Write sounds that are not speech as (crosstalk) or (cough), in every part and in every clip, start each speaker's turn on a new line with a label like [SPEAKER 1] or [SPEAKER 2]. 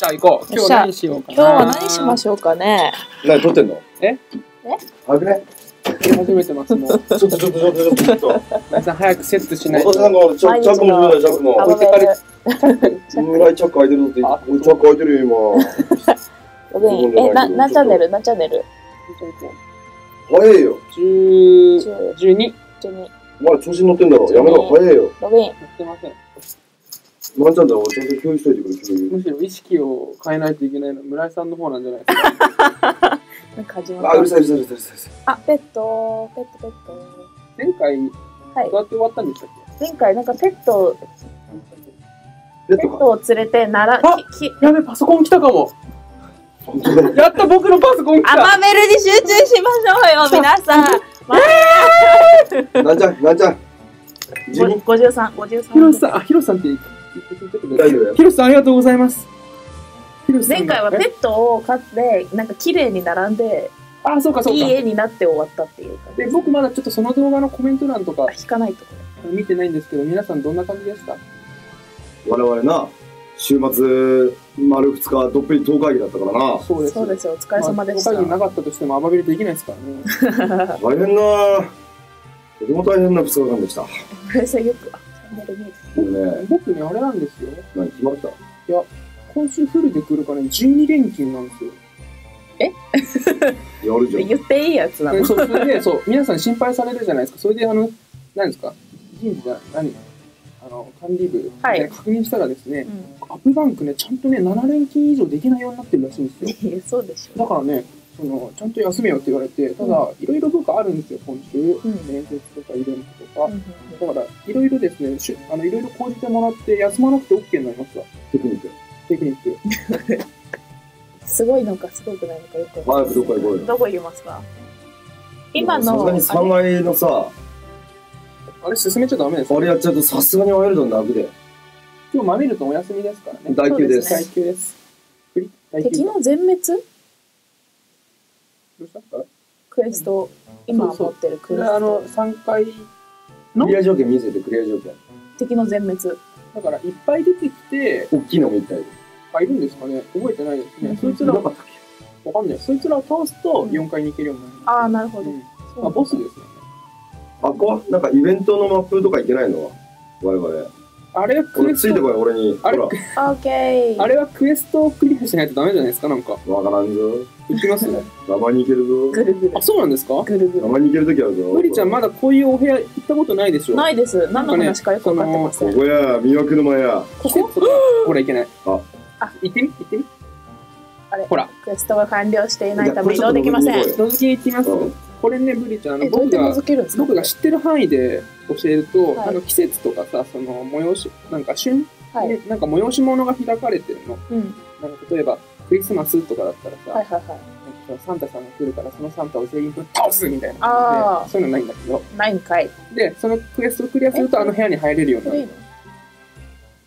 [SPEAKER 1] じゃあ行こう。今日何しようかな。
[SPEAKER 2] 今日は何しましょうかね。
[SPEAKER 3] 何撮ってんの？
[SPEAKER 1] え？
[SPEAKER 2] え？
[SPEAKER 3] 早くね
[SPEAKER 1] 始めてますもん。
[SPEAKER 3] ちょっとちょっとちょっとちょっとちょっと
[SPEAKER 1] 皆さん早くセットしない
[SPEAKER 3] 私なん
[SPEAKER 1] と。
[SPEAKER 3] かチャチャックもないチャックも
[SPEAKER 2] アボベル。
[SPEAKER 3] 村井チャック開いてるぞって
[SPEAKER 1] あ
[SPEAKER 3] 俺チャック開いてるよ
[SPEAKER 2] ログイン。(laughs) え、な、何チャンネル？何チャンネル？
[SPEAKER 3] 今早えよ
[SPEAKER 1] 十
[SPEAKER 2] 十
[SPEAKER 1] 十二？
[SPEAKER 2] 普通に。
[SPEAKER 3] お前調子に乗ってんだろやめろ早えよ
[SPEAKER 2] ログイン。
[SPEAKER 1] やってません。
[SPEAKER 3] なんちゃんだろちゃんと共有しといてくれ共有
[SPEAKER 1] むしろ意識を変えないといけないのは村井さんの方なんじゃないですか？(laughs)
[SPEAKER 2] なんか始ま
[SPEAKER 3] あうる
[SPEAKER 2] った。
[SPEAKER 3] さいうるさいうるさいうるさい
[SPEAKER 2] あ、ペット、ペット、ペット。
[SPEAKER 1] 前回
[SPEAKER 2] はい
[SPEAKER 1] どう。やって終わったんでしたっ
[SPEAKER 2] 前回なんかペット、
[SPEAKER 3] ペットか
[SPEAKER 2] ペットを連れてなら、
[SPEAKER 1] あ
[SPEAKER 2] き、き、
[SPEAKER 1] け？やべパソコン来たかも。
[SPEAKER 3] 本当だ
[SPEAKER 1] やった僕のパソコン来
[SPEAKER 2] ア
[SPEAKER 1] た。
[SPEAKER 2] マベルに集中しましょうよ、皆さん。
[SPEAKER 3] なんちゃんなんちゃん地味
[SPEAKER 2] 五十三、五十三。
[SPEAKER 1] ヒロさんあヒロさんって言ってヒロさんありがとうございます。
[SPEAKER 2] 前回はペットを飼って、なんか綺麗に並んで、
[SPEAKER 1] あそうかそうか。
[SPEAKER 2] いい絵になって終わったっていう感じ。
[SPEAKER 1] で僕まだちょっとその動画のコメント欄とか
[SPEAKER 2] あ、引かないと。こ
[SPEAKER 1] 見てないんですけど皆さんどんな感じでした？
[SPEAKER 3] 我々な週末丸2日どっぷり10会議だったからな。
[SPEAKER 1] そうです。
[SPEAKER 2] そうですよ、お疲れ様でした。
[SPEAKER 1] まあ、他になかったとしてもアバビルできないですからね。
[SPEAKER 3] 大変なとても大変な2日間でした。(laughs)
[SPEAKER 2] これさ、よく、あチャンネル見えて
[SPEAKER 3] もうね
[SPEAKER 1] 僕ねあれなんですよ。
[SPEAKER 3] 何決まった？
[SPEAKER 1] 今週フルで来るから12連休なんですよ。(laughs)
[SPEAKER 3] やるじゃん。
[SPEAKER 2] 言っていいやつなの？
[SPEAKER 1] で。そうそれでそう皆さん心配されるじゃないですか。それであの何ですか？人事じゃない何？あの管理部
[SPEAKER 2] はい。
[SPEAKER 1] で確認したらですね、
[SPEAKER 2] うん。
[SPEAKER 1] アップバンクねちゃんとね7連勤以上できないようになってるらしいんですよ。
[SPEAKER 2] いやそうでしょ。
[SPEAKER 1] だからねそのちゃんと休めよって言われてただいろいろ僕あるんですよ今週、
[SPEAKER 2] ん。
[SPEAKER 1] 面接とかイベントとか、
[SPEAKER 2] うんうん
[SPEAKER 1] だからいろいろですねしゅあのいろいろ講じてもらって休まなくて OK になりました
[SPEAKER 3] テクニック。
[SPEAKER 1] テクニック。(laughs)
[SPEAKER 2] すごいのかすごくないのかよくわかんない。
[SPEAKER 3] 早くどっか行こうよ。
[SPEAKER 2] どこ言いますか？今の、
[SPEAKER 3] さすがに3階のさ
[SPEAKER 1] あれ進めちゃダメです
[SPEAKER 3] あれやっちゃうとさすがにワイルドに泣くで。
[SPEAKER 1] 今日マミルトお休みですからね。
[SPEAKER 3] 大級で
[SPEAKER 2] そう
[SPEAKER 1] 大級です。
[SPEAKER 2] 敵の全滅？クエスト、今持ってる
[SPEAKER 1] こ
[SPEAKER 2] クエス
[SPEAKER 1] れあの
[SPEAKER 2] ト。
[SPEAKER 1] 3回
[SPEAKER 3] クリア条件見せてクリア条件。
[SPEAKER 2] 敵の全滅。
[SPEAKER 1] だからいっぱい出てきて
[SPEAKER 3] 大きいのみたいで
[SPEAKER 1] あいるんですかね？覚えてないですね、
[SPEAKER 2] うん
[SPEAKER 1] そいつらわ
[SPEAKER 3] なか
[SPEAKER 1] んない。そいつらを倒すと
[SPEAKER 2] うん。
[SPEAKER 1] 4階に行けるようになる。
[SPEAKER 2] ああ、なるほど。
[SPEAKER 1] まあ、ボスですよね。
[SPEAKER 3] あこは？なんかイベントのマップとか行けないの？我々
[SPEAKER 1] あれはクエスト
[SPEAKER 3] 俺ついてこい俺に。ほ
[SPEAKER 1] あれ
[SPEAKER 3] ら。
[SPEAKER 2] オッケー。
[SPEAKER 1] あれはクエストをクリアしないとダメじゃないですかなんか。
[SPEAKER 3] わからんぞ。
[SPEAKER 1] 行きます
[SPEAKER 3] たまに行けるぞ。
[SPEAKER 2] ぐるぐる。
[SPEAKER 1] あ。そうなんですか？
[SPEAKER 2] ぐるぐる。
[SPEAKER 3] たまに行ける時あるぞ
[SPEAKER 1] マリちゃんまだこういうお部屋行ったことないでしょ？
[SPEAKER 2] ないです。何の話かよく分かってません。
[SPEAKER 3] ここや魅惑の間や。
[SPEAKER 1] 季節とかほら行けない
[SPEAKER 3] あ。
[SPEAKER 2] あ。
[SPEAKER 1] 行ってみ？行ってみ？
[SPEAKER 2] あれ
[SPEAKER 1] ほら。
[SPEAKER 2] クエストが完了していないため移動できません？
[SPEAKER 3] 覗いてみ
[SPEAKER 1] 覗きに行きます。
[SPEAKER 3] うん
[SPEAKER 1] これねブリちゃんあの僕が僕が知ってる範囲で教えると、
[SPEAKER 2] はい。
[SPEAKER 1] あの季節とかさその催しなんか旬、
[SPEAKER 2] はい。
[SPEAKER 1] ねなんか催し物が開かれてるの。
[SPEAKER 2] うん。
[SPEAKER 1] なんか例えばクリスマスとかだったらさ、
[SPEAKER 2] はいはいはい。
[SPEAKER 1] なんかさサンタさんが来るからそのサンタを全員ぶっ倒すみたいな。
[SPEAKER 2] あー。
[SPEAKER 1] でそういうのないんだけど。
[SPEAKER 2] ないんかい。
[SPEAKER 1] でそのクエストをクリアするとあの部屋に入れるようになる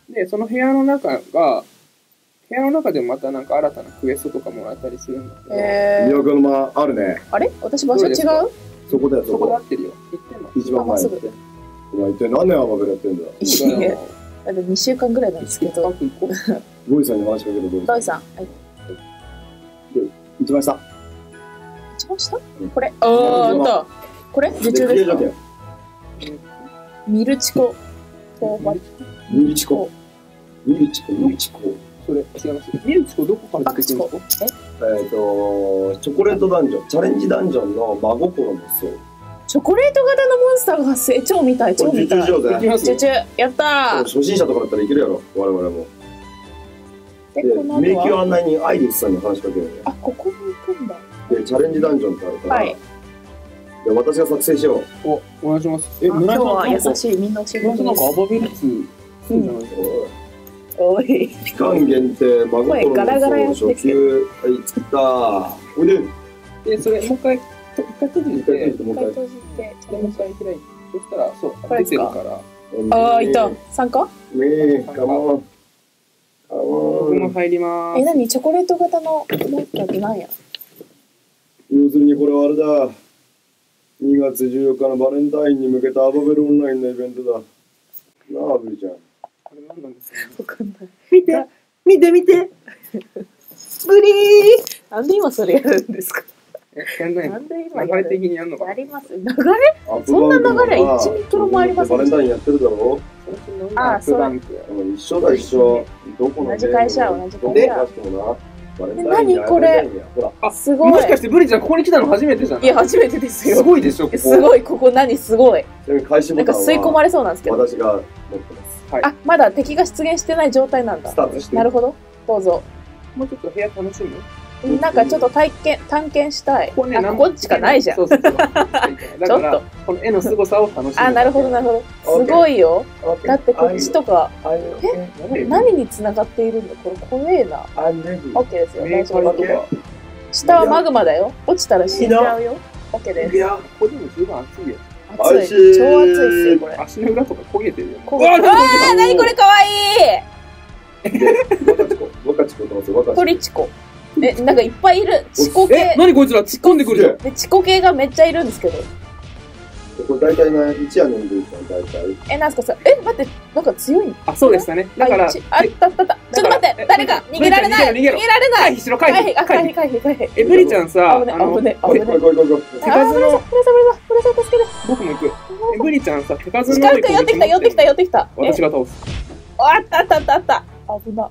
[SPEAKER 1] でその部屋の中が部屋の中でもまたなんか新たなクエストとかもらったりするんだけど、
[SPEAKER 2] えー。
[SPEAKER 3] 魅惑の間あるね。
[SPEAKER 2] あれ？私場所違う？
[SPEAKER 3] そこだよ
[SPEAKER 1] そ
[SPEAKER 3] そこ。
[SPEAKER 1] こで合ってるよ。行ってんの？
[SPEAKER 3] 一番前に。お前一体何年アマベルやってんだ
[SPEAKER 2] い
[SPEAKER 1] そうだ
[SPEAKER 2] や
[SPEAKER 1] よ。
[SPEAKER 2] だって2週間ぐらいなんですけど。
[SPEAKER 1] 行こう
[SPEAKER 3] ボイさんに話しかけてどう
[SPEAKER 2] ロイさん。はい。
[SPEAKER 3] 一番下。
[SPEAKER 2] 一番下？
[SPEAKER 3] うん。
[SPEAKER 2] これ？ああ、あった。これ？受注で。すか
[SPEAKER 3] クリア条件
[SPEAKER 2] ミルチコ。
[SPEAKER 3] ミリチコ。ミリチコ。ミリチコ
[SPEAKER 1] それ違います。ミルチコどこから出てくるん
[SPEAKER 2] コ
[SPEAKER 1] ですか？
[SPEAKER 2] え
[SPEAKER 3] えっとチョコレートダンジョン。チャレンジダンジョンの真心の層
[SPEAKER 2] チョコレート型のモンスターが発生。超見たい、
[SPEAKER 3] こ
[SPEAKER 2] 超見い。
[SPEAKER 3] れ受注しようぜ
[SPEAKER 1] 行きます
[SPEAKER 2] 受注。やったー。
[SPEAKER 3] 初心者とかだったらいけるやろ。我々も。
[SPEAKER 2] で、
[SPEAKER 3] で
[SPEAKER 2] この後は？
[SPEAKER 3] 迷宮案内人アイリスさんに話しかけるんよ。
[SPEAKER 2] あ、ここに行くんだ。
[SPEAKER 3] でチャレンジダンジョンってあるから、
[SPEAKER 2] はい。
[SPEAKER 3] で私が作成しよう。
[SPEAKER 1] おお願いします。え
[SPEAKER 2] あ今日は優しい、みんな教えて
[SPEAKER 1] 村井さんなんかア
[SPEAKER 2] く
[SPEAKER 1] バベルツするじゃないですか、
[SPEAKER 2] おい。
[SPEAKER 3] 期間限定真心
[SPEAKER 2] 声ガラガラや
[SPEAKER 3] の層初
[SPEAKER 2] ってきて
[SPEAKER 3] 級はい作ったおいで。
[SPEAKER 1] でそれもう一回と一回閉じ
[SPEAKER 3] 一回
[SPEAKER 1] て
[SPEAKER 3] 閉じて。もう一回
[SPEAKER 2] 一回閉じて、
[SPEAKER 1] でもう一回開いてそしたらそう
[SPEAKER 2] これですか？
[SPEAKER 1] 出てるから。
[SPEAKER 2] ああ、いた。参加？
[SPEAKER 3] ねえカモン。カモ
[SPEAKER 1] 僕も
[SPEAKER 3] ン
[SPEAKER 1] 入りま
[SPEAKER 2] え、
[SPEAKER 1] す
[SPEAKER 2] 何？チョコレート型のモンスターって何や？
[SPEAKER 3] 要するにこれはあれだ。2月14日のバレンタインに向けたアバベルオンラインのイベントだ。なあブリちゃん
[SPEAKER 1] これ何なんですかね。
[SPEAKER 2] わかんない。
[SPEAKER 1] 見て。
[SPEAKER 4] 見て見て。ブリー
[SPEAKER 2] なんで今それやるんですか？
[SPEAKER 1] え、やんないの？
[SPEAKER 2] なんで今やる？
[SPEAKER 1] 流れ的にやんのかな？
[SPEAKER 2] やります。流れ？そんな流れ1ミクロもありません
[SPEAKER 3] バレンタインやってるだろ。
[SPEAKER 2] あそう。
[SPEAKER 1] ダンク。
[SPEAKER 3] うん一緒だ一緒。どこの
[SPEAKER 2] 同じ会社同じ会社。何これ？すごい。
[SPEAKER 1] もしかしてブリちゃんここに来たの初めてじゃない？
[SPEAKER 2] いや初めてですよ。
[SPEAKER 1] すごいでしょ、ここ。
[SPEAKER 2] すごいここ何すごい。
[SPEAKER 3] ちな
[SPEAKER 2] んか吸い込まれそうなんですけど。
[SPEAKER 3] 私が持ってます。
[SPEAKER 2] あまだ敵が出現してない状態なんだ。
[SPEAKER 3] スタートして。
[SPEAKER 2] なるほど。どうぞ。
[SPEAKER 1] もうちょっと部屋楽しむ？
[SPEAKER 2] なんかちょっと体験探検したい。
[SPEAKER 1] ここね
[SPEAKER 2] こっちしかないじゃん。
[SPEAKER 1] そうそうそう。(laughs) だか
[SPEAKER 2] ちょっ
[SPEAKER 1] ら、この絵の凄さを楽しむ。
[SPEAKER 2] あなるほどなるほど。すごいよ。だってこっちとか。
[SPEAKER 1] え
[SPEAKER 2] 何？に繋がっているんだ？これ怖えな。OK ですよ。大丈夫。下はマグマだよ。落ちたら死んじゃうよ。OK です。
[SPEAKER 1] いや、ここでも十分暑いよ。
[SPEAKER 2] 熱い。超熱いっすよこれ。
[SPEAKER 1] 足の裏とか焦げてるよ。
[SPEAKER 2] こうあー何これかわい
[SPEAKER 3] 若ちこ、若ちことますよ、若ち
[SPEAKER 2] いトリチコ。えなんかいっぱいいる。チコ
[SPEAKER 1] え
[SPEAKER 2] 系、
[SPEAKER 1] 何こいつら突っ込んでくるじゃん。
[SPEAKER 2] でチコ系がめっちゃいるんですけど
[SPEAKER 3] これ大体な、一夜飲んでるじゃん、大体。
[SPEAKER 2] えなんすか？さえ待ってなんか強いの？
[SPEAKER 1] あ、そうでしたね。だから、
[SPEAKER 2] あ一あったった。ったちょっと待って
[SPEAKER 1] え
[SPEAKER 2] 誰か逃げられない。逃げ
[SPEAKER 1] 逃げろ。
[SPEAKER 2] られない。
[SPEAKER 1] 回避しろ、回避。
[SPEAKER 2] 回避あ回
[SPEAKER 1] 回避。
[SPEAKER 2] 避回避回避。
[SPEAKER 1] え、ブリちゃんさ、あの、
[SPEAKER 2] 危ね
[SPEAKER 3] こい
[SPEAKER 2] 危ね。
[SPEAKER 3] こいこいこいこい。
[SPEAKER 1] 手数の、
[SPEAKER 2] ブレザブレザブレザ助けて。
[SPEAKER 1] 僕も行く。え、ブリちゃんさ、手数の
[SPEAKER 2] 近く寄ってきた寄ってきた寄ってきた。え
[SPEAKER 1] 私が倒す。
[SPEAKER 2] あったあったあったあった。危な。あ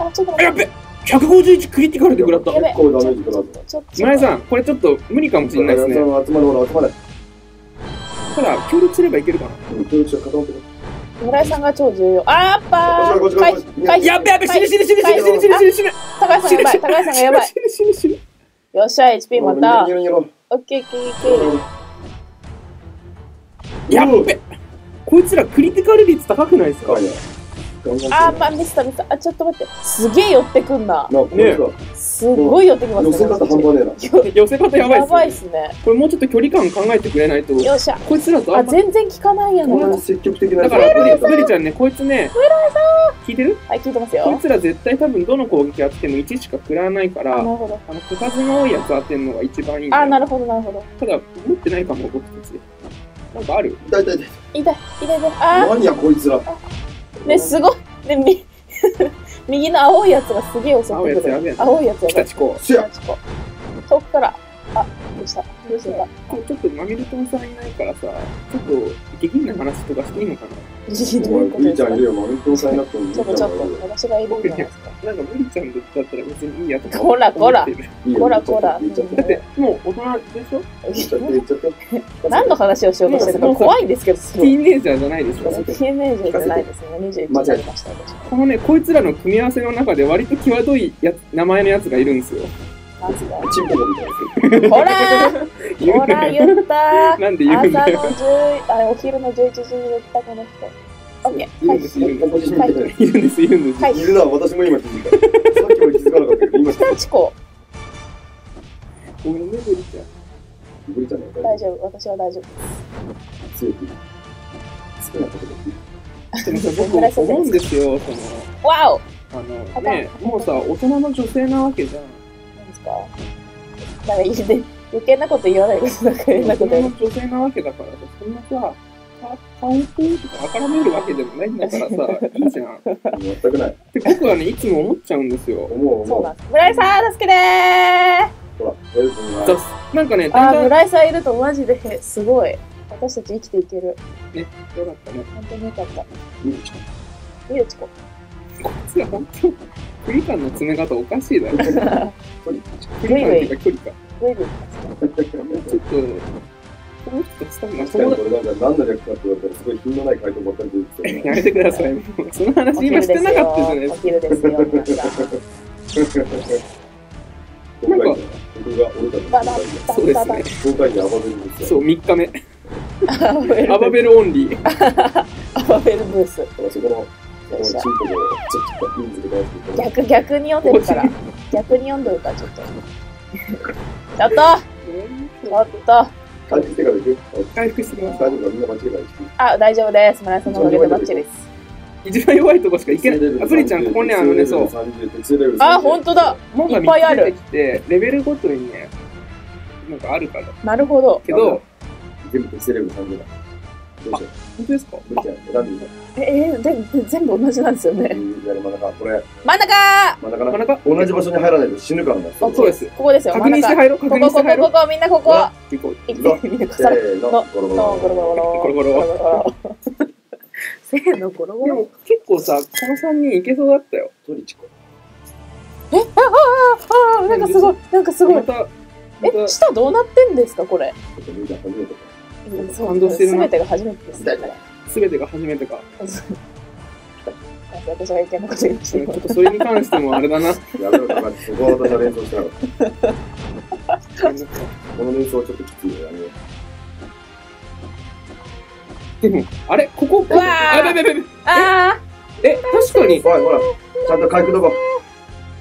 [SPEAKER 2] あちょっと
[SPEAKER 1] あ、
[SPEAKER 2] 待って。
[SPEAKER 1] やっべ !151 クリティカルで食らった。
[SPEAKER 3] 結構ダメージ食らった。
[SPEAKER 1] 村井さん、これちょっと無理かもしれないですね。
[SPEAKER 3] 集まれ、ほら、集まれ。
[SPEAKER 1] ただ、協力すればいけるかな。
[SPEAKER 3] うん、協力者固まってる。
[SPEAKER 2] 村井さんが超重要あーっぱー
[SPEAKER 1] やっべやっべ、死ぬ死ぬ死ぬ死ぬ死ぬ死ぬ死ぬ死ぬ
[SPEAKER 2] 高橋さんやばい高橋さんがやばい
[SPEAKER 1] 死ぬ死ぬ死ぬ
[SPEAKER 2] よっしゃ HP またオッケーオッケーオッケー
[SPEAKER 1] やっべこいつらクリティカル率高くないですか
[SPEAKER 2] あーまあミスったミスったあちょっと待って。すげえ寄ってくんな
[SPEAKER 3] な、これさ、
[SPEAKER 2] すっごい寄ってきます
[SPEAKER 3] 寄せ方半端ねえな。
[SPEAKER 1] 寄せ方やばい
[SPEAKER 2] やばい
[SPEAKER 1] っすね。これもうちょっと距離感考えてくれないと、
[SPEAKER 2] よっしゃ。
[SPEAKER 1] こいつらとあんま
[SPEAKER 2] あ全然効かないやんな
[SPEAKER 3] こん積極的な
[SPEAKER 1] だからブリ、ブリちゃん。ね、こいつね、聞いてる？
[SPEAKER 2] はい聞いてます
[SPEAKER 1] こい
[SPEAKER 2] よ
[SPEAKER 1] つら絶対多分どの攻撃当てても1しか食らわないから、あ
[SPEAKER 2] あなるほど。
[SPEAKER 1] の、手数の多いやつ当てるのが一番いいんだよ。
[SPEAKER 2] あなるほどなるほど。
[SPEAKER 1] ただ、持ってないかも、僕たち。なんかある？
[SPEAKER 3] 痛い痛い痛い。
[SPEAKER 2] 痛い痛い痛い。あ
[SPEAKER 3] 何やこいつら。
[SPEAKER 2] ーねすごいでみ (laughs) 右の青いやつがすげえ襲
[SPEAKER 1] 青い
[SPEAKER 2] ってくる
[SPEAKER 1] やつやべえな。
[SPEAKER 2] 青いやつやばい
[SPEAKER 1] ピタチコ。
[SPEAKER 3] せや。
[SPEAKER 2] 遠くからあどうした。どうした？
[SPEAKER 1] これちょっとマミルトンさんいないからさ、ちょっと下品な話とかしていいのかな？(laughs)
[SPEAKER 2] どういう
[SPEAKER 3] お前、ブリ
[SPEAKER 2] ことですか？
[SPEAKER 3] ちゃんいるよ。マウントさんいなくてもブ
[SPEAKER 2] ちょっとちょっ。と私がいるじゃないですか
[SPEAKER 1] なんかブリちゃんだったら別にいいやと
[SPEAKER 2] こらこら。こらこら。
[SPEAKER 1] だって、もう大人でしょ？
[SPEAKER 2] 何の話をしようとしてるか怖いんですけどす
[SPEAKER 1] ティーンエイジャーじゃないでしょ
[SPEAKER 2] ティーンエイジャーじゃないですね21になりました。私
[SPEAKER 1] このね、こいつらの組み合わせの中で割と際どいやつ名前のやつがいるんですよ。
[SPEAKER 2] なんすか？
[SPEAKER 3] チンポコみたいですよ。
[SPEAKER 2] ほらーほら言ったー
[SPEAKER 1] なんで言うん
[SPEAKER 2] 朝の
[SPEAKER 1] だよ。
[SPEAKER 2] 10あお昼の11時に言ったこの人オッケーはい
[SPEAKER 1] いるんです、いるんで。す。いるんです、いるんです。
[SPEAKER 2] はい
[SPEAKER 3] いるな、私も今気づいた。さっきまで気づかなかったけど、今気づいた。
[SPEAKER 2] チコ
[SPEAKER 1] ごめんね、ブリちゃん。
[SPEAKER 3] ブリちゃんね、
[SPEAKER 2] 大丈夫私は大丈夫
[SPEAKER 3] 強く。好きなことできる。
[SPEAKER 1] でもさ、僕思うんですよ、その、
[SPEAKER 2] わお
[SPEAKER 1] あのね、もうさ、大人の女性なわけじゃん。
[SPEAKER 2] か。なんかいいね。余計なこと言わないでなんか変なこと
[SPEAKER 1] 女性なわけだからさ、そんなさ、か顔ととかあからめるわけでもないんだからさ、(laughs) いいじゃん。
[SPEAKER 3] 全くない。
[SPEAKER 1] で僕はね、いつも思っちゃうんですよ。
[SPEAKER 3] 思う思う。
[SPEAKER 2] そうなんです。村井さん助けてー。
[SPEAKER 3] ほら、エル君が
[SPEAKER 1] ザスなんかね、だんだん、よ
[SPEAKER 2] 村井さんいるとマジですごい。私たち生きていける。
[SPEAKER 1] かったね。
[SPEAKER 2] 本当によかった。
[SPEAKER 3] 見に来た
[SPEAKER 2] みるちこ
[SPEAKER 1] こいつら本当、距離感の詰め方おかしいだろ。距離感っていうか距離感。
[SPEAKER 2] グイグイ来ます
[SPEAKER 1] ちょっと、この人たち多分
[SPEAKER 3] 確かに
[SPEAKER 1] 友
[SPEAKER 3] これなんか何の略かって言われたらすごい品のない回答ばっかり出てきて
[SPEAKER 1] 達やめてください。その話今してなかったじゃないです
[SPEAKER 2] お昼ですよお昼ですよ皆さん
[SPEAKER 3] 僕がいいんだな僕が俺たち。
[SPEAKER 1] そうですね。
[SPEAKER 3] 東海に暴れるんですよ。
[SPEAKER 1] そう、3日目。(laughs)
[SPEAKER 2] アバベル
[SPEAKER 1] オンリー。
[SPEAKER 2] アバベルブース逆逆に読んでるから。逆に読んでるからちょっと。ちょっと。ちょっと。
[SPEAKER 3] 帰ってきてから行く？
[SPEAKER 1] 回復してきました。
[SPEAKER 3] 大丈夫か？みんな間違えない
[SPEAKER 2] あ大丈夫です。村井さんのおかげでバッチリです。
[SPEAKER 1] 一番弱いとこしかいけない。あ、ブリちゃん、ここね、あのね、そう。
[SPEAKER 2] あ本当だ。
[SPEAKER 1] 門が
[SPEAKER 2] いっぱいあ
[SPEAKER 1] 3つ出て
[SPEAKER 2] る。
[SPEAKER 1] レベルごとにね、なんかあるから。
[SPEAKER 2] なるほど。
[SPEAKER 1] けど、
[SPEAKER 3] 全部レベル30だ。どうしよ
[SPEAKER 1] 本当ですか？
[SPEAKER 3] う。どっちや選んでいい
[SPEAKER 2] え、えで全部同じなんですよね。
[SPEAKER 3] 左真ん中。これ、
[SPEAKER 2] 真ん中
[SPEAKER 3] 真ん中な。
[SPEAKER 1] なかなか
[SPEAKER 3] 同じ場所に入らないと死ぬからな。
[SPEAKER 2] あ
[SPEAKER 1] そうです。
[SPEAKER 2] ここですよ。
[SPEAKER 1] 確認して
[SPEAKER 2] 真ん中
[SPEAKER 1] 入ろう、確
[SPEAKER 2] ここ、ここ、
[SPEAKER 1] 認して入ろう。
[SPEAKER 2] ここ、みんなここ。
[SPEAKER 1] 行こう。
[SPEAKER 2] い
[SPEAKER 3] 行くぞ
[SPEAKER 2] みんな
[SPEAKER 3] せーの、ゴロゴ
[SPEAKER 2] ロゴロゴロ。
[SPEAKER 1] ゴロゴロ。(laughs)
[SPEAKER 2] せーの、ゴロゴロ。
[SPEAKER 1] でも結構さ、この3人いけそうだったよ。
[SPEAKER 3] トリチコ。
[SPEAKER 2] え、あ、あ、あ、あ、なんかすごい、なんかすごいえ、
[SPEAKER 1] た、
[SPEAKER 2] 下どうなってんですか、これ。
[SPEAKER 1] 感動してるな
[SPEAKER 2] すべてが初めてです。
[SPEAKER 3] 痛い痛い
[SPEAKER 1] すべてが初めてか。(laughs)
[SPEAKER 2] 私がいけないこと言いました
[SPEAKER 1] ちょっとそれに関してもあれだな。
[SPEAKER 3] やめろ、高橋。そこは私は連想してなかった。この連想はちょっときついよ。やめよう。
[SPEAKER 1] でも、あれ？ここ、
[SPEAKER 2] うわー
[SPEAKER 1] あ、べべべべ。
[SPEAKER 2] あ
[SPEAKER 1] え、確かに。
[SPEAKER 3] おい、ほら、ちゃんと回復どこ？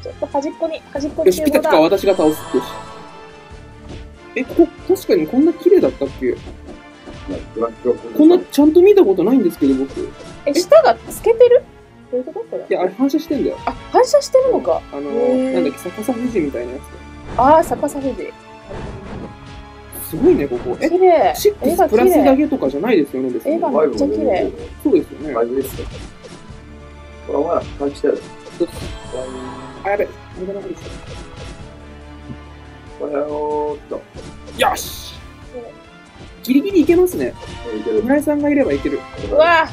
[SPEAKER 2] ー、ちょっと端っこに、端っこ
[SPEAKER 1] よし、
[SPEAKER 2] に集合だ
[SPEAKER 1] ピカピカ。私が倒す。よし。え、ここ、確かにこんな綺麗だったっけ？こんなちゃんと見たことないんですけど、僕。い
[SPEAKER 2] え、下が透けてる？どういうこと？これ。
[SPEAKER 1] や、あれ反射してんだよ。
[SPEAKER 2] あ、反射してるのか。
[SPEAKER 1] あの
[SPEAKER 2] へー
[SPEAKER 1] なんだっけ、逆さ富士みたいなや
[SPEAKER 2] あー、逆さ富士。
[SPEAKER 1] つ。すごいね、ここ。え、
[SPEAKER 2] 綺麗。
[SPEAKER 1] シック
[SPEAKER 2] 絵が綺
[SPEAKER 1] スプラスだ
[SPEAKER 2] 麗。
[SPEAKER 1] けとかじゃないですよね、別に。
[SPEAKER 2] 絵がめっちゃ綺麗。
[SPEAKER 1] そうですよね。
[SPEAKER 3] ファイブですよ。ほら、お前ら、回復したよ。
[SPEAKER 1] あ、やべ。無駄なふりした？
[SPEAKER 3] これをーっと。
[SPEAKER 1] よしギリギリいけますね。村井さんがいればいける。
[SPEAKER 2] うわ。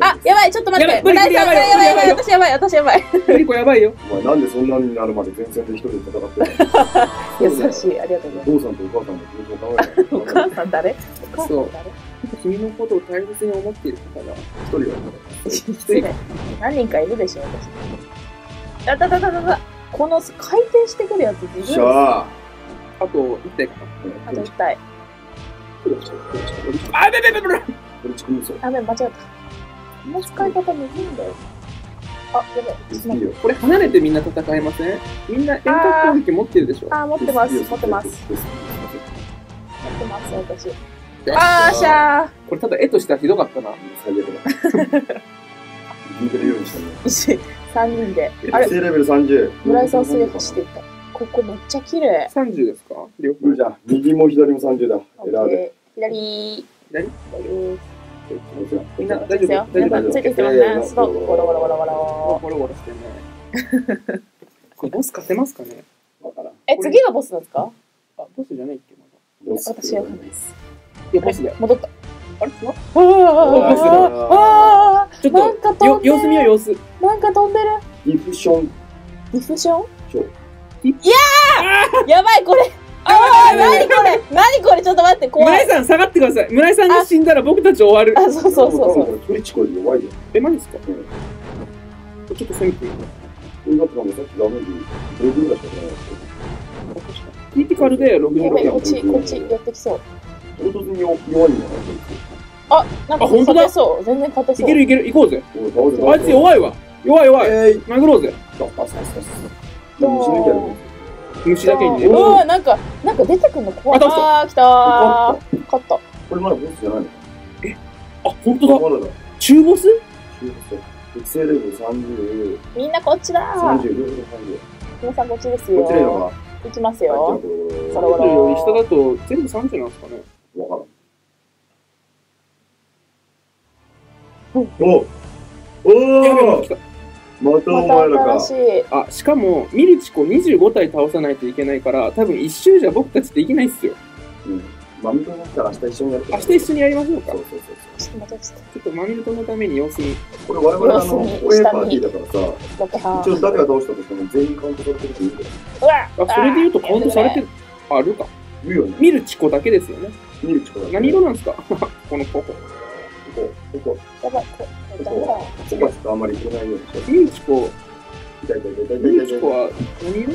[SPEAKER 2] あ、やばい、ちょっと待って。村井さん、
[SPEAKER 1] やばい
[SPEAKER 2] やばい、私やばい、私やばい。
[SPEAKER 1] グリコやばいよ。
[SPEAKER 3] お前、なんでそんなになるまで前線で一人で戦ってたの？(laughs)
[SPEAKER 2] 優しい、ありがとうござい
[SPEAKER 3] お父さんとお母さんの気持ちを考え。
[SPEAKER 2] お母さん誰？
[SPEAKER 1] そう君のことを大切に思っている方が。
[SPEAKER 3] 一人はい
[SPEAKER 2] 失礼。何人かいるでしょ、私。あたたたたた。この回転してくるやつ
[SPEAKER 3] た。
[SPEAKER 2] 自分
[SPEAKER 1] あと、一体か
[SPEAKER 2] あと一体。
[SPEAKER 1] な。あ、べべべべべ。
[SPEAKER 2] あ、べ、間違った。この使い方むずいんだよ。あ、やばい。
[SPEAKER 1] これ離れてみんな戦えません？みんな遠隔攻撃持ってるでしょ？
[SPEAKER 2] あ、持ってます。持ってます。
[SPEAKER 3] す。
[SPEAKER 2] 持ってます、私。
[SPEAKER 1] よ
[SPEAKER 2] あーしゃ
[SPEAKER 1] これただ絵としてはひどかったな。
[SPEAKER 3] 最悪だ。見てるようにしたね。
[SPEAKER 2] ー。一三人で。あれ、
[SPEAKER 3] 育成レベル30。
[SPEAKER 2] 村井さんすげえ走っていった。ここめっちゃ綺麗。
[SPEAKER 1] 30ですか？両方
[SPEAKER 3] じゃあ、右も左も30だ。
[SPEAKER 2] オ
[SPEAKER 3] 選べ。
[SPEAKER 2] ッケー。左。
[SPEAKER 1] 左？
[SPEAKER 2] 左。
[SPEAKER 1] みんな大
[SPEAKER 2] 大丈
[SPEAKER 1] 丈夫？
[SPEAKER 2] 夫皆さんついてきてますね。ストップ。ゴロゴロゴロゴロ。
[SPEAKER 1] ゴロゴロしてね。これボス勝てますかね
[SPEAKER 3] わからん。
[SPEAKER 2] え、次がボスなんですか
[SPEAKER 1] あ、ボスじゃないっけまだ。
[SPEAKER 3] ボス
[SPEAKER 2] 私はわかんないです。
[SPEAKER 1] いや、ボスだよ。
[SPEAKER 2] 戻った。
[SPEAKER 1] あれ
[SPEAKER 2] ああああ
[SPEAKER 1] ちょっ
[SPEAKER 2] なんか
[SPEAKER 1] と、よ
[SPEAKER 2] 飛んでる
[SPEAKER 1] 様子見よう、様子。
[SPEAKER 2] なんか飛んでる
[SPEAKER 3] ディフション
[SPEAKER 2] ディフション
[SPEAKER 3] 超。
[SPEAKER 2] やばいこれああ何これ？何これ？ちょっと待って怖い
[SPEAKER 1] 村井さん、下がってください。村井さんが死んだら僕たち終わる。
[SPEAKER 2] あそうそうそうそう
[SPEAKER 3] う。トリチコより弱いよ。
[SPEAKER 1] え、マジですか
[SPEAKER 3] うん
[SPEAKER 1] ちょっと攻めてみよう。
[SPEAKER 3] これだったらもうさっき画面で6ぐらいしか出ないです
[SPEAKER 1] クリティカルで66
[SPEAKER 2] やばい
[SPEAKER 1] やん
[SPEAKER 2] こっちこっちやってきそう。
[SPEAKER 3] 唐突に弱いんだよね。
[SPEAKER 2] あなんか
[SPEAKER 1] あ本当だ
[SPEAKER 2] そう全然勝てそう
[SPEAKER 1] いけるいける、行こうぜ。あいつ弱いわ。弱い弱い。
[SPEAKER 3] えい。
[SPEAKER 1] 殴ろうぜ。虫だけにね。
[SPEAKER 2] う。わなんかなんか出てくるの怖い。
[SPEAKER 1] あ
[SPEAKER 2] 来たー。勝った。
[SPEAKER 3] これまだボスじゃないの？
[SPEAKER 1] あ、本当だ。
[SPEAKER 3] まだだ。
[SPEAKER 1] 中ボス？
[SPEAKER 3] 育成レベル30、
[SPEAKER 2] みんなこっちだ。ー
[SPEAKER 3] 30、両方30。
[SPEAKER 2] 皆さんこっちです
[SPEAKER 3] こっちでいいの
[SPEAKER 2] よ。
[SPEAKER 3] か
[SPEAKER 2] 行きますよ。
[SPEAKER 1] 下だと全部30なんですかね？
[SPEAKER 3] わからん。おお
[SPEAKER 1] やべえ、
[SPEAKER 3] お
[SPEAKER 1] 来た。
[SPEAKER 3] またお
[SPEAKER 2] ま
[SPEAKER 3] 前らか
[SPEAKER 1] あ、しかも、ミルチコ25体倒さないといけないから、多分一周じゃ僕たちできないっすよ。
[SPEAKER 3] うん。マミトになったら明日一緒にやる
[SPEAKER 1] 明日一緒にやりましょうか。ち
[SPEAKER 3] そうそうそう
[SPEAKER 2] ちょっと待ってちょっ
[SPEAKER 1] とマミルトのために様子見。
[SPEAKER 3] そう。これ我々あの、公営パーティーだからさ、一応誰が倒したとしても全員カウントされてるって言うけど、
[SPEAKER 2] うわ
[SPEAKER 1] あ、それで言うとカウントされてる。あるか。
[SPEAKER 3] 言うよね。
[SPEAKER 1] ミルチコだけですよね。
[SPEAKER 3] 見る力
[SPEAKER 1] 何色なんですか？(laughs) この子。
[SPEAKER 3] ここ、ここ、
[SPEAKER 2] やばいこれダメだ
[SPEAKER 3] ここはちょっとあんまり触れないようにして。
[SPEAKER 1] ミルチコ、
[SPEAKER 3] 痛い痛い痛い痛い
[SPEAKER 1] ミル
[SPEAKER 3] 痛い痛い。
[SPEAKER 1] チコは何色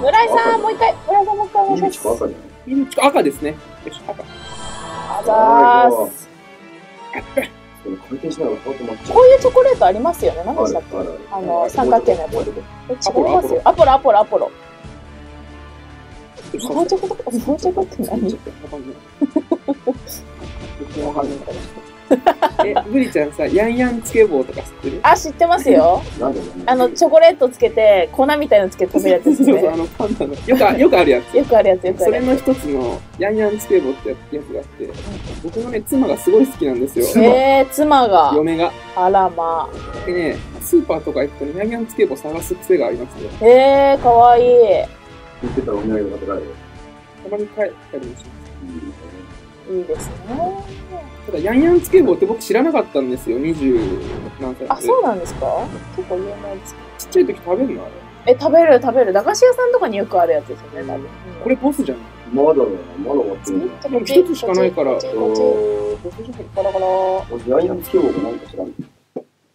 [SPEAKER 2] 村井さんもう一回村井さんもう一回お願いします
[SPEAKER 3] チコ赤じゃない
[SPEAKER 1] ミルチコ赤ですね。よし、赤。
[SPEAKER 2] あざーす
[SPEAKER 3] こ
[SPEAKER 2] ういうチョコレートありますよね。何でしたっけ
[SPEAKER 3] ああ
[SPEAKER 2] あの三角形のやつ違いますよアポロアポロアポロ
[SPEAKER 1] よし
[SPEAKER 2] もうチョコとかもうチョコって何
[SPEAKER 1] 僕もわかんないから。え、ブリちゃんさ、ヤンヤンつけ棒とか知ってる？
[SPEAKER 2] あ、知ってますよ。(laughs)
[SPEAKER 3] なんだろうね。
[SPEAKER 2] あの、チョコレートつけて、粉みたいのつけて食べるやつです (laughs)
[SPEAKER 1] そうそう、あ
[SPEAKER 2] ね。
[SPEAKER 1] のパンダの。よくあ (laughs) よくあるやつ。
[SPEAKER 2] よくあるやつ、よくあ
[SPEAKER 1] それ
[SPEAKER 2] るや
[SPEAKER 1] の一つのヤンヤンつけ棒ってやつがあって、僕のね、妻がすごい好きなんですよ。
[SPEAKER 2] つ。えー、妻が。
[SPEAKER 1] 嫁が。
[SPEAKER 2] あらま
[SPEAKER 1] でね、スーパーとか行くとね、ヤンヤンつけ棒探す癖がありますね。
[SPEAKER 2] あ。えー、かわいい。
[SPEAKER 3] 言ってたらお土産が食べられる。
[SPEAKER 1] たまに帰ったりもします。
[SPEAKER 2] いいですね。
[SPEAKER 1] ただ、ヤンヤンつけ棒って僕知らなかったんですよ、20何歳
[SPEAKER 2] あ、そうなんですか？結構有名です。
[SPEAKER 1] ちっちゃい時食べるのあれ。
[SPEAKER 2] え、食べる食べる。駄菓子屋さんとかによくあるやつですよね、多分。
[SPEAKER 1] これボスじゃん。
[SPEAKER 3] まだだな、まだ終わってるな。
[SPEAKER 1] でも一つしかないから
[SPEAKER 3] ヤンヤンつけ棒がなんか知らん。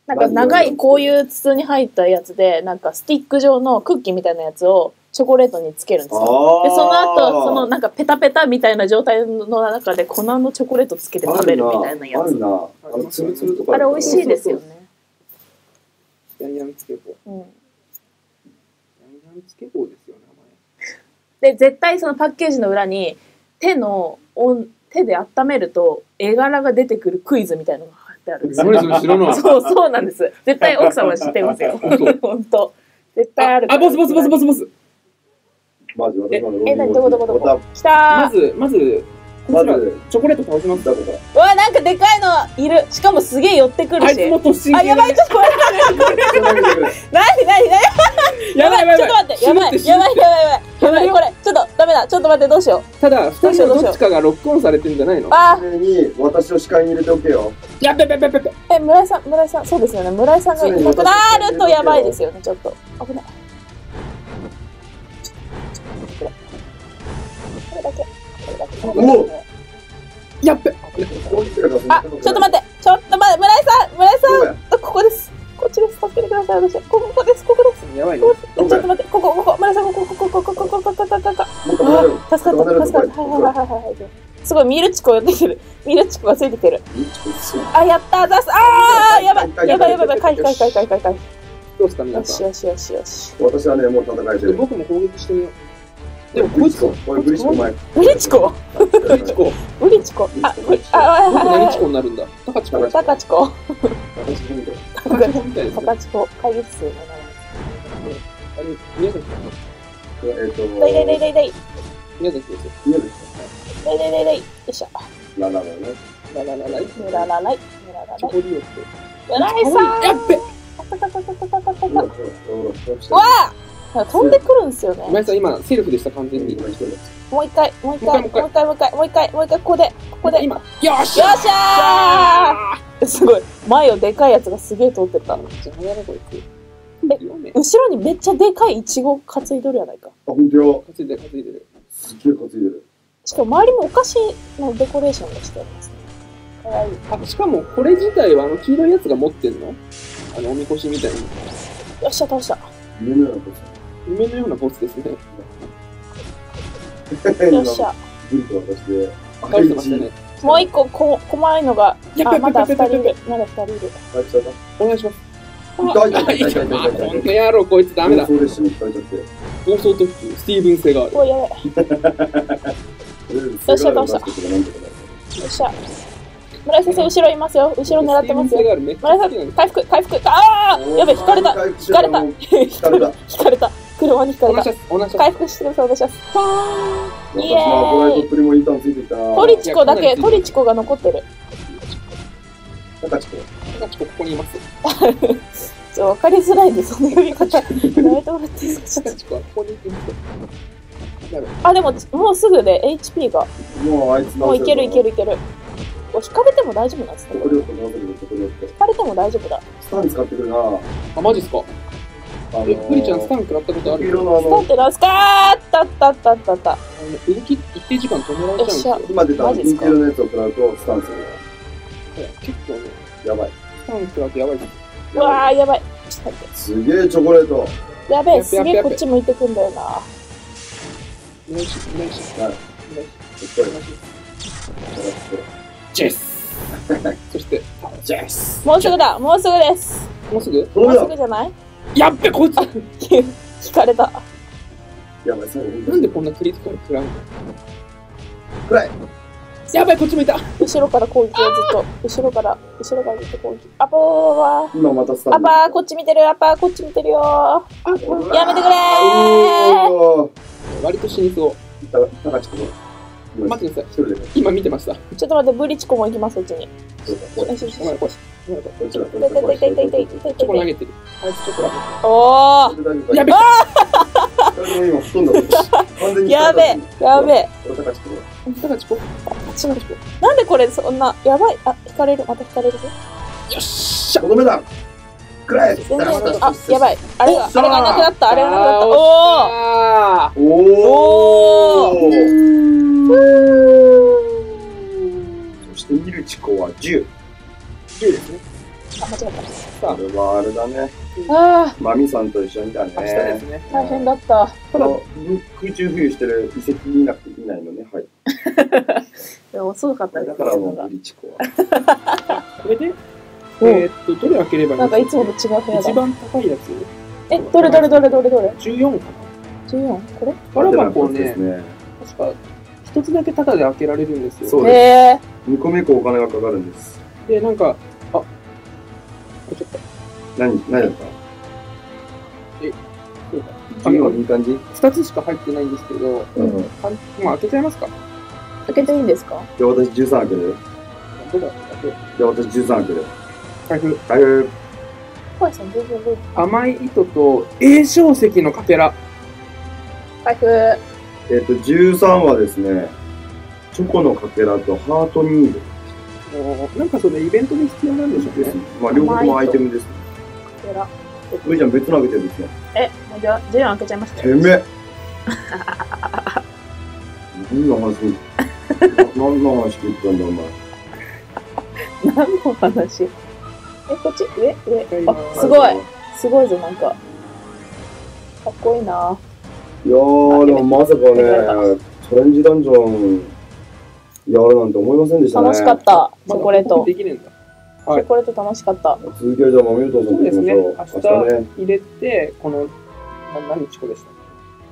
[SPEAKER 2] なんか長いこういう筒に入ったやつで、なんかスティック状のクッキーみたいなやつをチョコレートにつけるんですよ。で、その後、そのなんかペタペタみたいな状態の中で粉のチョコレートつけて食べるみたいなやつ。
[SPEAKER 3] あるな。あの、つるつるとか。
[SPEAKER 2] あれ美味しいですよね。
[SPEAKER 1] ヤンヤンつけ棒。
[SPEAKER 2] うん。
[SPEAKER 1] ヤンヤンつけ棒ですよ、名
[SPEAKER 2] で、絶対そのパッケージの裏に手の温手で温めると絵柄が出てくるクイズみたいなのが貼ってあるんですよ。
[SPEAKER 1] 前。それ知らない。
[SPEAKER 2] そう、そうなんです。絶対奥様は知ってますよ。
[SPEAKER 1] 本当
[SPEAKER 2] 本当。絶対ある。
[SPEAKER 1] あ、ボスボスボスボスボス。
[SPEAKER 3] マジ、私のロ
[SPEAKER 2] え、何？どこどこどこ？
[SPEAKER 3] ま
[SPEAKER 2] 来た
[SPEAKER 1] まず、まず、
[SPEAKER 3] まず、
[SPEAKER 1] チョコレート倒します
[SPEAKER 3] た、だから。
[SPEAKER 2] ー。うわ、なんかでかいのいる。しかもすげえ寄ってくるし。
[SPEAKER 1] あいつも突進
[SPEAKER 2] あ、やばい、ちょっと待って。なになになに
[SPEAKER 1] やばいやばい
[SPEAKER 2] ちょっと待って。やばい、やばい、やばい、やばい。やばい、これ。ちょっとダメだ。ちょっと待って、どうしよう。
[SPEAKER 1] ただ、二人のどっちかがロックオンされてんじゃないの？
[SPEAKER 2] あ
[SPEAKER 3] 常に私を視界に入れておけよ。
[SPEAKER 1] やっべべべべべ。
[SPEAKER 2] ー、え、村井さん、村井さん、そうですよね。村井さんがいなくなるとやばいですよね、ちょっと。危ない。
[SPEAKER 3] おう
[SPEAKER 1] やっべ。
[SPEAKER 2] あ、ちょっと待って。ちょっと待って。村井さん、村井さん。
[SPEAKER 3] どこや？
[SPEAKER 2] ここです。こっちです。助けてください、私。ここ、です、ここです。
[SPEAKER 1] やばいね
[SPEAKER 2] ちょっと待って。ここ、ここ、村井さん、ここ、ここ、ここ、ここ、ここ、ここ、ここ。助かった、助かった。はいはいはいはい。すごい、ミルチコ寄ってる。ミルチコがついてきてる。あ、やったー、出す。あー、やばい。やばい、やばい、やばい。回避、回避、回避、回避、回避。
[SPEAKER 1] どうですか、皆
[SPEAKER 2] よし
[SPEAKER 1] さん。
[SPEAKER 2] よしよしよし。
[SPEAKER 3] 私はね、もう戦えてる。
[SPEAKER 1] 僕も攻撃してみよう。でも、こいつか。
[SPEAKER 3] これブリッジコ前。
[SPEAKER 2] ブリチコ？
[SPEAKER 1] ブリチコ。
[SPEAKER 2] ブリチコ。あ、ブリ、あ、はい
[SPEAKER 1] 僕何チ。コになるんだ。タカチコ。
[SPEAKER 2] タカチコ。
[SPEAKER 3] 私見て。
[SPEAKER 1] タカチコみたいですね。
[SPEAKER 2] タカチコ。会議室の名
[SPEAKER 1] あれ、宮崎
[SPEAKER 3] えっと、
[SPEAKER 2] 前。でいでいでいでいでい。
[SPEAKER 1] 宮崎ですよ。
[SPEAKER 3] 家ですか
[SPEAKER 2] でいでいでいでい。よいしょ。
[SPEAKER 3] なななね。
[SPEAKER 1] ラララライ。
[SPEAKER 2] ムララライ。ムララライ。
[SPEAKER 1] チョコリオって。
[SPEAKER 2] 村井さん
[SPEAKER 1] やっべ
[SPEAKER 2] タカタカタカタカタカ
[SPEAKER 3] ほらほらほら
[SPEAKER 2] うわあ飛んでくるんですよね。
[SPEAKER 1] 今井さん、今、セルフでした、完全に。
[SPEAKER 2] もう一回、もう一回、もう一
[SPEAKER 1] もう一
[SPEAKER 2] 回、もう一回、もう一回、もう一回、ここで、ここで。よ
[SPEAKER 1] 今、よっし
[SPEAKER 2] っしゃーすごい。前をでかいやつがすげえ通ってた。
[SPEAKER 1] じゃあ、やばいこいつ。
[SPEAKER 2] え後ろにめっちゃでかいイチゴ担いどるやないか。
[SPEAKER 3] あ、ほんとよ。
[SPEAKER 1] 担いでる、担いでる。
[SPEAKER 3] すっげえ担いでる。
[SPEAKER 2] しかも周りもお菓子のデコレーションがしてありますね。かわいい。
[SPEAKER 1] あ、しかも、これ自体は、あの、黄色いやつが持ってんの？あの、おみこしみたいに。
[SPEAKER 2] よっしゃ、倒した。
[SPEAKER 3] 夢のこ
[SPEAKER 1] 夢のようなボスですね。
[SPEAKER 3] と。
[SPEAKER 2] よっしゃ。
[SPEAKER 3] ブリと私で。
[SPEAKER 1] 倒してましたね。
[SPEAKER 2] もう一個こ、細いのが、あ、まだ二人いる。まだ二人いる。
[SPEAKER 1] お願いします。あ、この野郎、こいつダメだ。
[SPEAKER 3] そうですし、聞かれちゃって。
[SPEAKER 1] 暴走特急、スティーブン・セガール。
[SPEAKER 2] おい、やべえ。
[SPEAKER 3] よっ
[SPEAKER 2] しゃ倒したよっしゃ。村井先生、後ろいますよ。後ろ狙ってますよ。村井さん、
[SPEAKER 1] 好きなんです。
[SPEAKER 2] 回復、回復。ああやべえ、引かれた。引かれた。引
[SPEAKER 3] かれた。
[SPEAKER 2] 引かれた。車に引かれ回復してください、お願いします。イエ
[SPEAKER 3] 私のアポライ
[SPEAKER 2] ーイ
[SPEAKER 3] トプリもインターンついてきたな。
[SPEAKER 2] トリチコだけ、トリチコが残ってる。
[SPEAKER 3] タカチコ。
[SPEAKER 1] す。ここにいます。(laughs)
[SPEAKER 2] ちょ、わかりづらいんで、その呼び方。やめてもらっていいですあ、でも、もうすぐで HP が。
[SPEAKER 3] もうあいつ
[SPEAKER 2] もういけるいけるいける。引かれても大丈夫なんですね。
[SPEAKER 3] トコリオット直せるトコリオット。
[SPEAKER 2] 引かれても大丈夫だ。
[SPEAKER 3] スタン使ってくるな。
[SPEAKER 1] あ、マジっすか？
[SPEAKER 3] あの
[SPEAKER 1] え、ブリちゃんスタン食らったことある？
[SPEAKER 3] のあ
[SPEAKER 2] スタン
[SPEAKER 3] の
[SPEAKER 2] ってなんすかあったあったあったあったあった。
[SPEAKER 1] あの動き一定時間止められちゃうんですよ。
[SPEAKER 3] 今出たピンク色のやつを食らうとスタンする。
[SPEAKER 1] 結構ね、
[SPEAKER 3] やばい。
[SPEAKER 1] スタン食らうとやばいです。
[SPEAKER 2] うわー、やばい。ちょっと待っ
[SPEAKER 3] すげえチョコレート。
[SPEAKER 2] て。やべえ、すげえこっち向いてくんだよな。
[SPEAKER 1] し、し、い
[SPEAKER 3] はい。
[SPEAKER 1] し。ェスそして、ジェス
[SPEAKER 2] もうすぐだ、もうすぐです。
[SPEAKER 1] もうすぐ？
[SPEAKER 2] もうすぐじゃない？
[SPEAKER 1] やっべ、こいつ
[SPEAKER 2] 引かれた。
[SPEAKER 3] やばい、最後。
[SPEAKER 1] なんでこんなクリティカル食らうの？
[SPEAKER 3] くらい。
[SPEAKER 1] やばい、こっち向いた。
[SPEAKER 2] 後ろから攻撃をずっと、後ろから、後ろからずっと攻撃。アポー
[SPEAKER 3] 今またスタート
[SPEAKER 2] アパーこっち見てる、アパーこっち見てるよやめてくれー
[SPEAKER 1] 割と死にそう。
[SPEAKER 3] た高知君
[SPEAKER 1] 待ってください。今見てました。
[SPEAKER 2] ちょっと待って、ブリチコも行きます、そっちに。
[SPEAKER 3] こ
[SPEAKER 2] よしよしよし
[SPEAKER 1] ごめん、こっち。ごめんこっち
[SPEAKER 3] ちら
[SPEAKER 2] 痛い痛い痛い痛い痛い痛い
[SPEAKER 1] チョコ投げてる。あいつチョコ投げて
[SPEAKER 2] お
[SPEAKER 1] る。やべ
[SPEAKER 3] 二人とも今吹っ飛んだ完全に
[SPEAKER 2] やべえやべえ
[SPEAKER 3] これ高知君
[SPEAKER 1] だからチョコ。
[SPEAKER 2] ちょっとなんでこれそんな、やばい。あ、引かれる、また引かれるぞ。
[SPEAKER 1] よっしゃ
[SPEAKER 3] とどめだくらえ、
[SPEAKER 2] あ、やばい。あれが、あれがなくなった、あれがなくなった。おー
[SPEAKER 1] あ
[SPEAKER 3] お
[SPEAKER 2] お
[SPEAKER 3] ーそしてミルチコは10
[SPEAKER 1] 10ですね。
[SPEAKER 2] あ、間違っ
[SPEAKER 3] あれはあれだね
[SPEAKER 2] た。あ
[SPEAKER 3] マミさんと一緒にだね
[SPEAKER 1] 明日ですね。
[SPEAKER 2] ー、大変だった。
[SPEAKER 3] ただ空中浮遊してる遺跡見なくていないのねはい (laughs)
[SPEAKER 2] でも、すごかったです
[SPEAKER 3] だからも
[SPEAKER 2] が
[SPEAKER 3] うミルチコは
[SPEAKER 1] これで、
[SPEAKER 2] お
[SPEAKER 1] えーっと、どれ開ければいい
[SPEAKER 2] なんかいつもと違う部屋だ。
[SPEAKER 1] 一番高いやつ？
[SPEAKER 2] え、どれどれどれどれどれ
[SPEAKER 1] ?14 か
[SPEAKER 2] ?14? これ？
[SPEAKER 1] な。宝箱ね、
[SPEAKER 3] ですね
[SPEAKER 1] 確か、一つだけタダで開けられるんですよ。
[SPEAKER 3] そう
[SPEAKER 2] へえ。
[SPEAKER 3] 2個目以降お金がかかるんです
[SPEAKER 1] で、なんか、
[SPEAKER 3] 何何だった？
[SPEAKER 1] そうか。
[SPEAKER 3] いい感じ？
[SPEAKER 1] 二つしか入ってないんですけど、
[SPEAKER 3] うん
[SPEAKER 1] まあ開けちゃいますか？
[SPEAKER 2] 開けていいんですか？
[SPEAKER 3] や私13開ける
[SPEAKER 1] どうだ開け
[SPEAKER 3] いや私13開ける
[SPEAKER 1] 開封。
[SPEAKER 3] 開封
[SPEAKER 1] 甘い糸と栄翔石のかけら。
[SPEAKER 2] 開封。
[SPEAKER 3] えっと13はですねチョコのかけらとハートニード
[SPEAKER 1] もうなんかそれイベントで必要なんでしょうね。
[SPEAKER 3] まあ両方アイテムです
[SPEAKER 2] こら。
[SPEAKER 3] むいちゃん別の開けてるんですね。
[SPEAKER 2] え、もうじゃあ、14開けちゃいました
[SPEAKER 3] てめえ。(laughs) 何の話？何の話聞いたんだお前。
[SPEAKER 2] 何の話？え、こっち上上。
[SPEAKER 1] 今
[SPEAKER 2] あ、すごい。すごいぞ、なんか。かっこいいな。
[SPEAKER 3] いやーでもまさかねチャレンジダンジョンやるなんて思いませんでしたね。
[SPEAKER 2] 楽しかった、チョコレート。
[SPEAKER 1] できるんだ。
[SPEAKER 2] チョコレート楽しかった。
[SPEAKER 3] 続きはじゃあマミルトンさんと
[SPEAKER 1] そうですね。
[SPEAKER 3] 行きましょう
[SPEAKER 1] 明日
[SPEAKER 3] 明日ね
[SPEAKER 1] 入れて、この、な何チコでし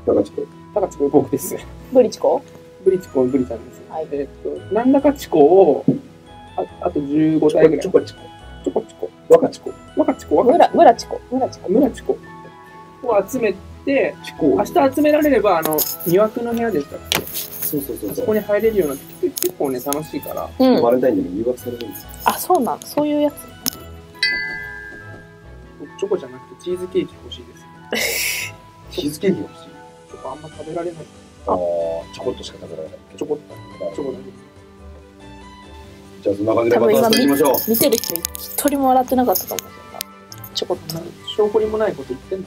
[SPEAKER 1] た？
[SPEAKER 3] 高知君
[SPEAKER 1] 高チコ僕です。
[SPEAKER 2] ブリチコ？
[SPEAKER 1] ブリチコ、ブリちゃんです。
[SPEAKER 2] はい
[SPEAKER 1] えーっと、何らかチコを、ああと15体ぐらい。
[SPEAKER 3] チョコチコ
[SPEAKER 1] チョコチコ。
[SPEAKER 3] 若チコ
[SPEAKER 1] 若チコ、
[SPEAKER 2] ムラ、
[SPEAKER 1] 若チコ。
[SPEAKER 2] ムラチコ。ムラチコ。
[SPEAKER 1] ムラチコを集めて、
[SPEAKER 3] チコ
[SPEAKER 1] 明日集められれば、あの、魅惑の部屋でしたっけ？
[SPEAKER 3] そうそうそう
[SPEAKER 1] そこに入れるようになってきて、結構ね、楽しいから。
[SPEAKER 2] うん。
[SPEAKER 3] バレンタインでも誘惑されるんですよ
[SPEAKER 2] あ、そうなんそういうやつ。
[SPEAKER 1] 僕チョコじゃなくてチーズケーキ欲しいです。(laughs)
[SPEAKER 3] チーズケーキが欲しい
[SPEAKER 1] チョコあんま食べられない。
[SPEAKER 3] ああチョコっとしか食べられない
[SPEAKER 1] チョコ、チョコだけ。
[SPEAKER 3] じゃあそんな感じでまた明日行きましょう
[SPEAKER 2] 見てる人一人も笑ってなかったと思うけどな。ちょこっと。
[SPEAKER 1] 証拠にもないこと言ってんの？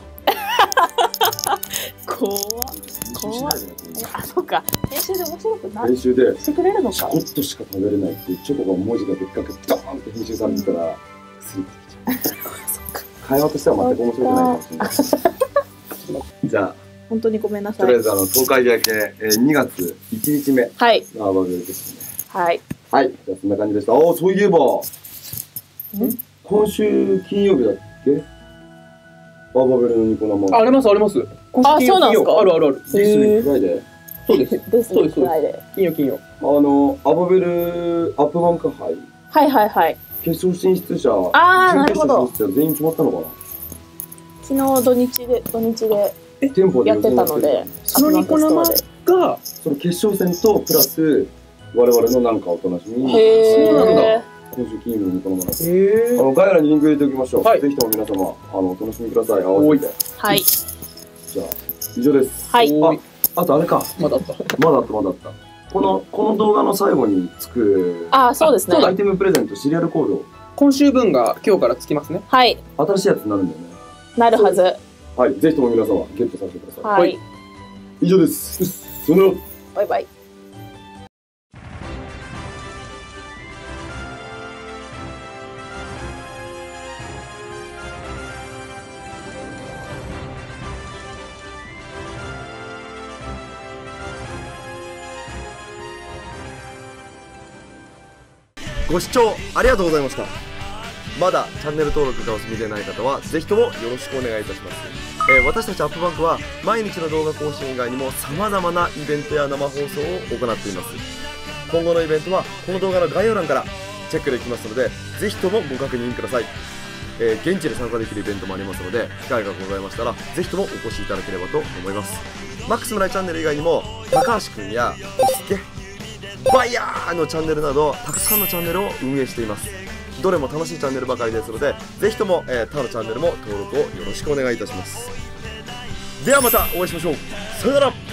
[SPEAKER 2] 怖っ怖っえあ、そうか。編集で面白くな
[SPEAKER 3] 練習で
[SPEAKER 2] してくれるのか
[SPEAKER 3] チョコ。っとしか食べれないってチョコが文字がでっかくドーンって編集されてたらスリッてきち。(laughs) 会話としては全く面白くないかもしれないじゃあ
[SPEAKER 2] 本当にごめんなさい。
[SPEAKER 3] とりあえずあの東海明け、えー、2月1日目
[SPEAKER 2] はい。
[SPEAKER 3] のアバベルですね
[SPEAKER 2] はい。
[SPEAKER 3] はいじゃあそんな感じでしたおおそういえば今週金曜日だっけ？アバベルのニコ生
[SPEAKER 1] あ、あります、あります。
[SPEAKER 2] あそうなんすか？
[SPEAKER 1] あるあるある。
[SPEAKER 3] This Friday
[SPEAKER 1] そうです。
[SPEAKER 2] ですね、
[SPEAKER 1] そうです。金曜、金曜。
[SPEAKER 3] あのアバベル AppBank 杯
[SPEAKER 2] はいはいはい。
[SPEAKER 3] 決勝進出者
[SPEAKER 2] あーなるほど
[SPEAKER 3] 全員決まったのか
[SPEAKER 2] 昨日土日で、土日で
[SPEAKER 3] な店舗で
[SPEAKER 2] やってたので、
[SPEAKER 1] そのニコ生が、
[SPEAKER 3] その決勝戦とプラス我々のなんかお楽しみ
[SPEAKER 1] そうなんだ
[SPEAKER 2] ー。
[SPEAKER 3] 今週金曜日のニコ生なんです
[SPEAKER 1] へ
[SPEAKER 3] あ
[SPEAKER 1] ー。
[SPEAKER 3] の概要欄にリンク入れておきましょう、
[SPEAKER 1] はい
[SPEAKER 3] ぜひとも皆様あのお楽しみください合わせて
[SPEAKER 2] はい。
[SPEAKER 3] じゃあ以上です
[SPEAKER 2] はい。
[SPEAKER 1] おい
[SPEAKER 3] あとあれか
[SPEAKER 1] まだあった。
[SPEAKER 3] まだあったまだあったこのこの動画の最後につく
[SPEAKER 2] あ、そうですね。
[SPEAKER 3] アイテムプレゼントシリアルコード
[SPEAKER 1] 今週分が今日からつきますね。
[SPEAKER 2] はい。
[SPEAKER 3] 新しいやつになるんだよね
[SPEAKER 2] なるはず。
[SPEAKER 3] はいぜひとも皆様ゲットさせてください、
[SPEAKER 2] はい。
[SPEAKER 3] 以上ですその
[SPEAKER 2] バイバイ。
[SPEAKER 5] ご視聴ありがとうございました。まだチャンネル登録がお済みでない方はぜひともよろしくお願いいたします、えー私たちアップバンクは毎日の動画更新以外にも様々なイベントや生放送を行っています。
[SPEAKER 3] 今後のイベントはこの動画の概要欄からチェックできますのでぜひともご確認ください、えー現地で参加できるイベントもありますので機会がございましたらぜひともお越しいただければと思います。マックス村井チャンネル以外にも高橋くんやピスケバイヤーのチャンネルなどたくさんのチャンネルを運営しています。どれも楽しいチャンネルばかりですのでぜひとも、えー他のチャンネルも登録をよろしくお願いいたします。ではまたお会いしましょう。さよなら。